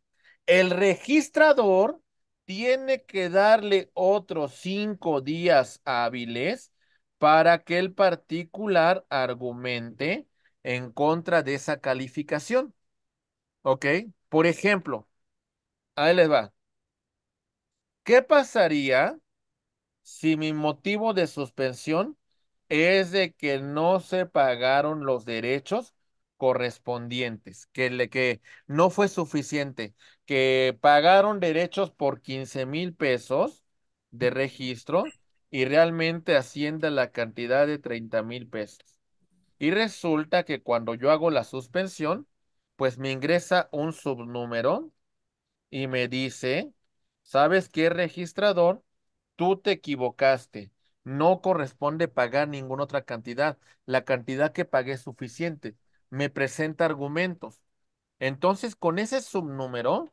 Speaker 1: el registrador tiene que darle otros cinco días hábiles para que el particular argumente en contra de esa calificación. ¿Ok? Por ejemplo, ahí les va. ¿Qué pasaría si mi motivo de suspensión es de que no se pagaron los derechos correspondientes, que, le, que no fue suficiente, que pagaron derechos por 15 mil pesos de registro y realmente asciende la cantidad de 30 mil pesos. Y resulta que cuando yo hago la suspensión, pues me ingresa un subnúmero y me dice, ¿sabes qué, registrador? Tú te equivocaste. No corresponde pagar ninguna otra cantidad. La cantidad que pagué es suficiente. Me presenta argumentos. Entonces, con ese subnúmero,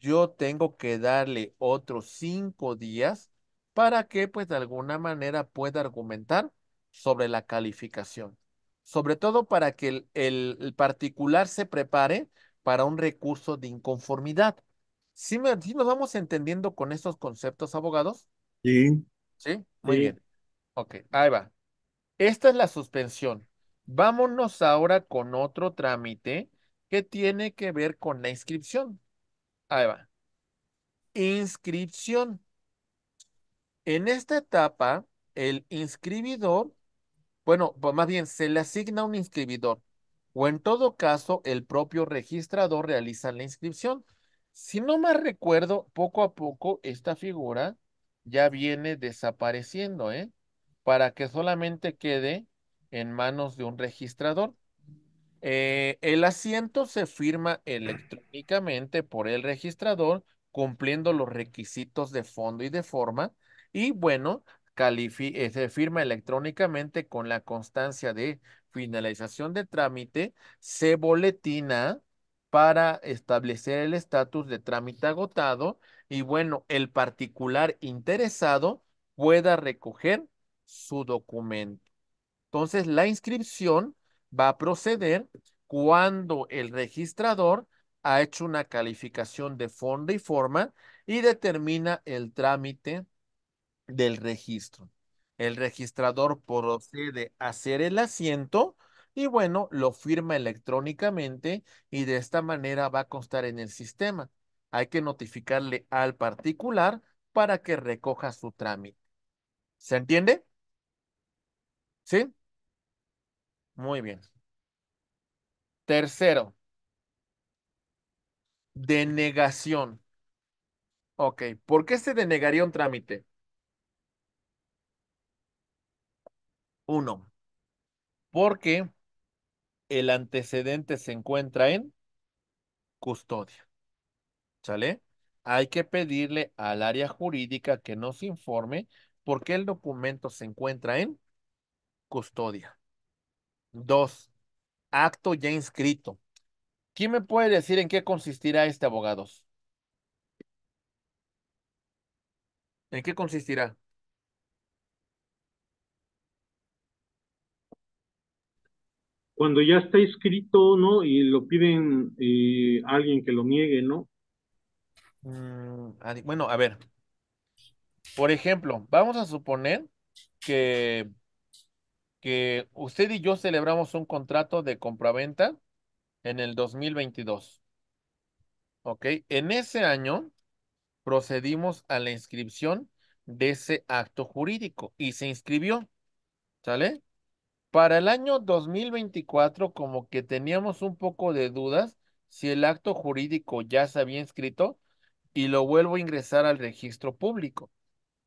Speaker 1: yo tengo que darle otros cinco días para que, pues, de alguna manera pueda argumentar sobre la calificación. Sobre todo para que el, el particular se prepare para un recurso de inconformidad. ¿Sí, me, sí nos vamos entendiendo con estos conceptos, abogados?
Speaker 8: Sí.
Speaker 1: ¿Sí? Muy
Speaker 8: Sí.
Speaker 1: bien. Ok, ahí va. Esta es la suspensión. Vámonos ahora con otro trámite que tiene que ver con la inscripción. Ahí va. Inscripción. En esta etapa, el inscribidor, bueno, pues más bien se le asigna un inscribidor o en todo caso el propio registrador realiza la inscripción. Si no mal recuerdo, poco a poco esta figura ya viene desapareciendo, ¿eh? Para que solamente quede en manos de un registrador. Eh, el asiento se firma electrónicamente por el registrador, cumpliendo los requisitos de fondo y de forma, y bueno, eh, se firma electrónicamente con la constancia de finalización de trámite, se boletina para establecer el estatus de trámite agotado, y bueno, el particular interesado pueda recoger su documento. Entonces, la inscripción va a proceder cuando el registrador ha hecho una calificación de fondo y forma y determina el trámite del registro. El registrador procede a hacer el asiento y bueno, lo firma electrónicamente y de esta manera va a constar en el sistema. Hay que notificarle al particular para que recoja su trámite. ¿Se entiende? ¿Sí? Muy bien. Tercero, denegación. Ok, ¿por qué se denegaría un trámite? Uno, porque el antecedente se encuentra en custodia. ¿Sale? Hay que pedirle al área jurídica que nos informe por qué el documento se encuentra en custodia. Dos, acto ya inscrito. ¿Quién me puede decir en qué consistirá este, abogados? ¿En qué consistirá?
Speaker 3: Cuando ya está escrito, ¿no? Y lo piden eh, alguien que lo niegue, ¿no?
Speaker 1: Mm, bueno, a ver. Por ejemplo, vamos a suponer que, que usted y yo celebramos un contrato de compraventa en el 2022. ¿Ok? En ese año procedimos a la inscripción de ese acto jurídico y se inscribió. ¿Sale? Para el año 2024, como que teníamos un poco de dudas si el acto jurídico ya se había inscrito y lo vuelvo a ingresar al registro público.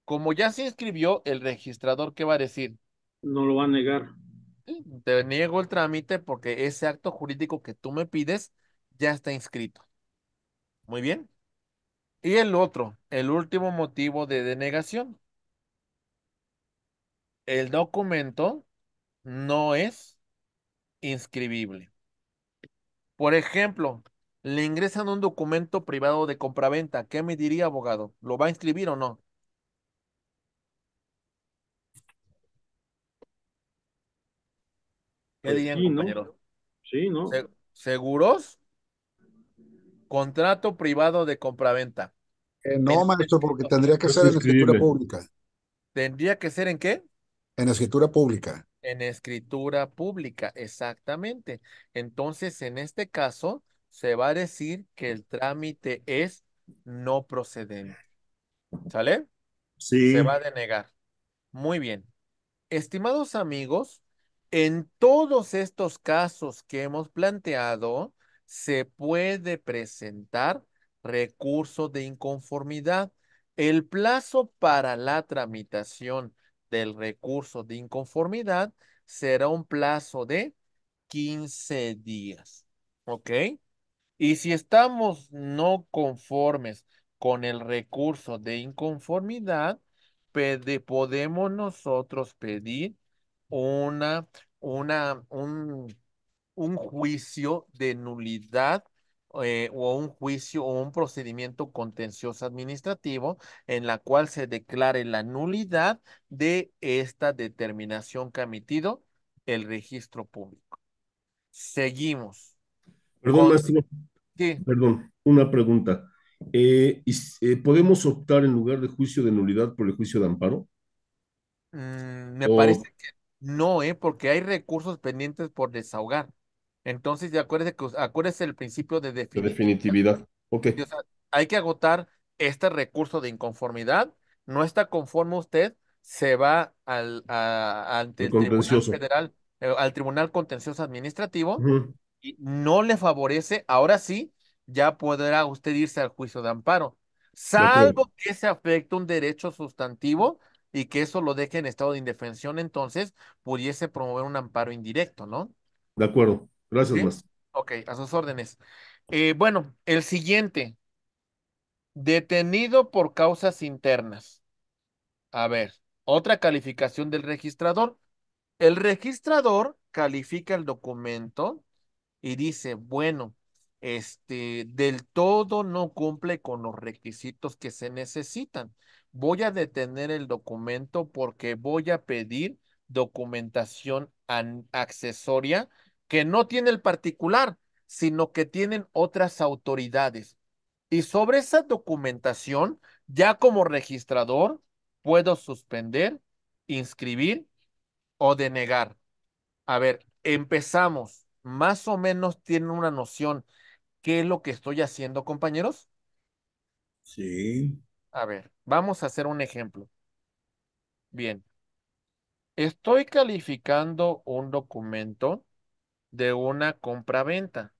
Speaker 1: Como ya se inscribió, el registrador, ¿qué va a decir?
Speaker 3: No lo va a negar.
Speaker 1: Te niego el trámite porque ese acto jurídico que tú me pides ya está inscrito. Muy bien. Y el otro, el último motivo de denegación. El documento no es inscribible. Por ejemplo, le ingresan un documento privado de compraventa. ¿Qué me diría, abogado? ¿Lo va a inscribir o no? ¿Qué
Speaker 3: Pues
Speaker 1: dirían,
Speaker 3: sí, ¿no? Sí, ¿no?
Speaker 1: Se- ¿Seguros? Contrato privado de compraventa.
Speaker 7: Eh, no,
Speaker 1: En-
Speaker 7: maestro, porque tendría que
Speaker 2: Es
Speaker 7: ser en escritura pública.
Speaker 1: ¿Tendría que ser en qué?
Speaker 7: En escritura pública.
Speaker 1: En escritura pública, exactamente. Entonces, en este caso, se va a decir que el trámite es no procedente. ¿Sale?
Speaker 8: Sí.
Speaker 1: Se va a denegar. Muy bien. Estimados amigos, en todos estos casos que hemos planteado, se puede presentar recurso de inconformidad. El plazo para la tramitación del recurso de inconformidad será un plazo de 15 días. ¿Ok? Y si estamos no conformes con el recurso de inconformidad, podemos nosotros pedir una, una, un, un juicio de nulidad eh, o un juicio o un procedimiento contencioso administrativo en la cual se declare la nulidad de esta determinación que ha emitido el registro público. Seguimos.
Speaker 2: Perdón,
Speaker 1: Con-
Speaker 2: maestro,
Speaker 1: Sí,
Speaker 2: perdón, una pregunta. Eh, eh, ¿podemos optar en lugar de juicio de nulidad por el juicio de amparo?
Speaker 1: mm, me
Speaker 2: O-
Speaker 1: parece que no, ¿eh? Porque hay recursos pendientes por desahogar. Entonces, ya acuérdese que acuérdese el principio de
Speaker 2: De
Speaker 1: definitividad.
Speaker 2: definitividad. Ok,
Speaker 1: O sea, hay que agotar este recurso de inconformidad. No está conforme usted, se va al, a- ante
Speaker 2: El
Speaker 1: el Tribunal. Federal, eh, al Tribunal Contencioso Administrativo y no le favorece, ahora sí, ya podrá usted irse al juicio de amparo, salvo que se afecte un derecho sustantivo y que eso lo deje en estado de indefensión, entonces pudiese promover un amparo indirecto, ¿no?
Speaker 2: De acuerdo. Gracias,
Speaker 1: ¿Sí?
Speaker 2: maestro.
Speaker 1: Ok, a sus órdenes. Eh, bueno, el siguiente, detenido por causas internas. A ver, otra calificación del registrador. El registrador califica el documento y dice, bueno, este, del todo no cumple con los requisitos que se necesitan. Voy a detener el documento porque voy a pedir documentación an- accesoria que no tiene el particular, sino que tienen otras autoridades. Y sobre esa documentación, ya como registrador, puedo suspender, inscribir o denegar. A ver, empezamos. Más o menos tienen una noción qué es lo que estoy haciendo, compañeros.
Speaker 8: Sí.
Speaker 1: A ver, vamos a hacer un ejemplo. Bien, estoy calificando un documento de una compraventa.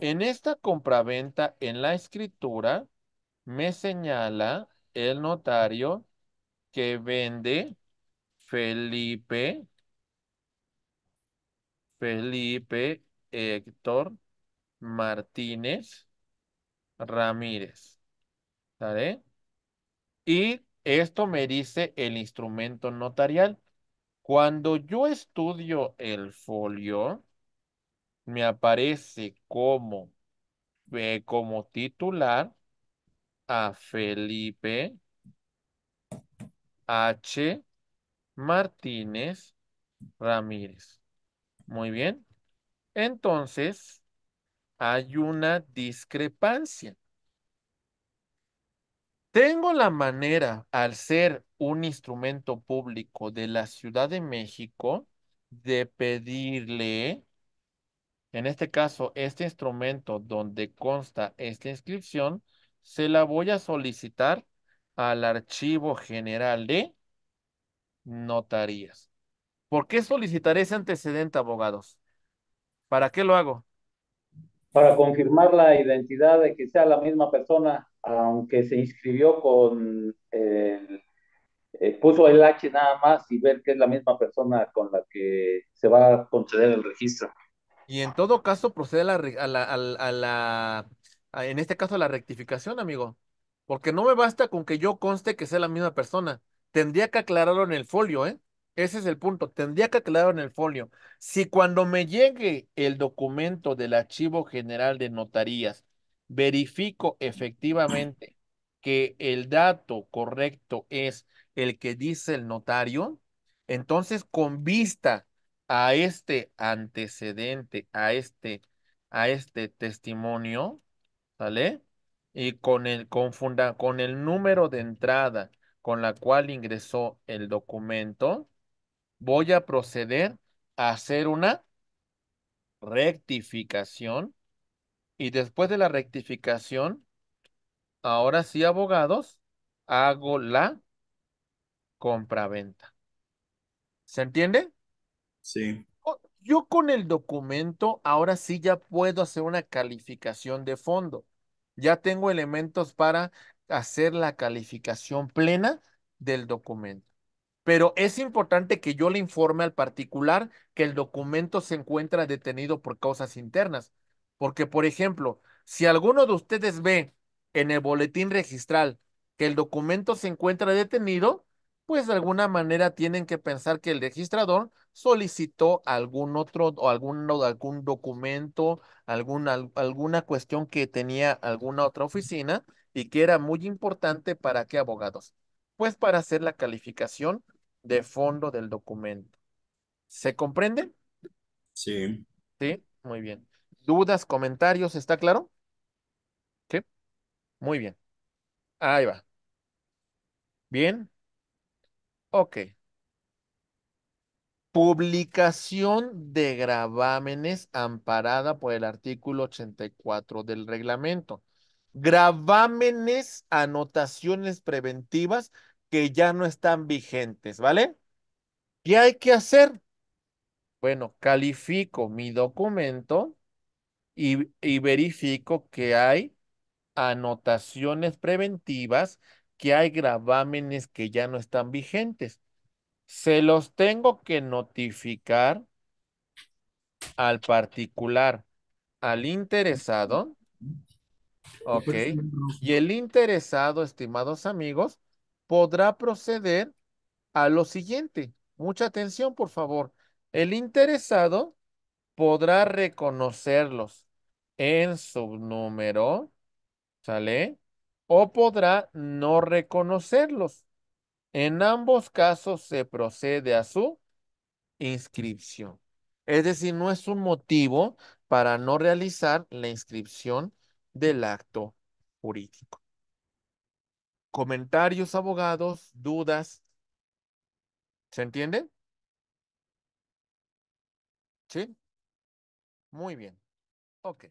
Speaker 1: En esta compraventa, en la escritura, me señala el notario que vende Felipe, Felipe Héctor Martínez Ramírez. ¿Sale? Y esto me dice el instrumento notarial. Cuando yo estudio el folio, me aparece como, eh, como titular a Felipe H. Martínez Ramírez. Muy bien. Entonces, hay una discrepancia. Tengo la manera, al ser un instrumento público de la Ciudad de México, de pedirle, en este caso, este instrumento donde consta esta inscripción, se la voy a solicitar al Archivo General de Notarías. ¿Por qué solicitar ese antecedente, abogados? ¿Para qué lo hago?
Speaker 4: Para confirmar la identidad de que sea la misma persona, aunque se inscribió con el, eh, puso el H nada más y ver que es la misma persona con la que se va a conceder el registro.
Speaker 1: Y en todo caso procede a la, en este caso a la rectificación, amigo. Porque no me basta con que yo conste que sea la misma persona. Tendría que aclararlo en el folio, ¿eh? Ese es el punto. Tendría que aclararlo en el folio. Si cuando me llegue el documento del Archivo General de Notarías, verifico efectivamente que el dato correcto es el que dice el notario, entonces con vista a este antecedente, a este, a este testimonio, ¿sale? Y con el, con, el número de entrada con la cual ingresó el documento, voy a proceder a hacer una rectificación y después de la rectificación, ahora sí, abogados, hago la compraventa. ¿Se entiende?
Speaker 8: Sí.
Speaker 1: Oh, Yo con el documento ahora sí ya puedo hacer una calificación de fondo. Ya tengo elementos para hacer la calificación plena del documento. Pero es importante que yo le informe al particular que el documento se encuentra detenido por causas internas. Porque, por ejemplo, si alguno de ustedes ve en el boletín registral que el documento se encuentra detenido, pues de alguna manera tienen que pensar que el registrador solicitó algún otro o algún, algún documento, alguna, alguna cuestión que tenía alguna otra oficina y que era muy importante para qué abogados. Pues para hacer la calificación de fondo del documento. ¿Se comprende?
Speaker 8: Sí.
Speaker 1: Sí, muy bien. ¿Dudas, comentarios? ¿Está claro? Sí. Muy bien. Ahí va. Bien. Ok. Publicación de gravámenes amparada por el artículo 84 del reglamento. Gravámenes, anotaciones preventivas que ya no están vigentes, ¿vale? ¿Qué hay que hacer? Bueno, califico mi documento y, y verifico que hay anotaciones preventivas, que hay gravámenes que ya no están vigentes. Se los tengo que notificar al particular, al interesado. Ok. Y el interesado, estimados amigos, podrá proceder a lo siguiente. Mucha atención, por favor. El interesado podrá reconocerlos en su número, ¿sale? O podrá no reconocerlos. En ambos casos se procede a su inscripción. Es decir, no es un motivo para no realizar la inscripción del acto jurídico. Comentarios, abogados, dudas. ¿Se entiende? ¿Sí? Muy bien. Ok.